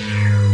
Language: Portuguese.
Música